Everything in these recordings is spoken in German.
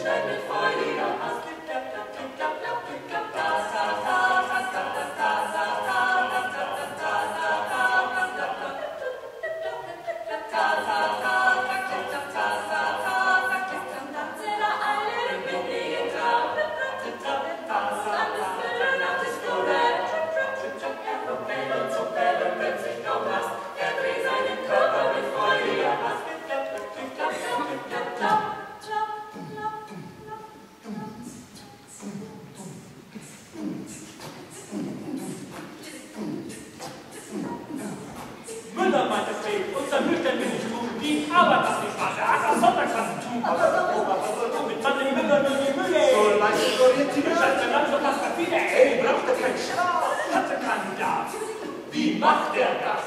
Schöne Freude, Müller meinetwegen, unser fürchterliche Melodie, aber das nicht war, der hat am Sonntag kannst du tun. Aber mit Mathe Müller, die Müller. So leicht orientiert. Ich hatte dann schon das Papier, ey, brauchte keinen Schlaf, hatte Kandidat. Wie macht er das?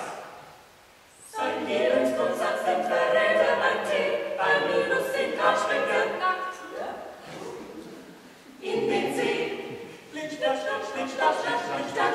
Sein Lebenspunktsatz sind Verräter beim Tee, bei Minus sind Arschbecken nackt. In den See, Blickstadt, Stadt, Blickstadt, Stadt, Blickstadt.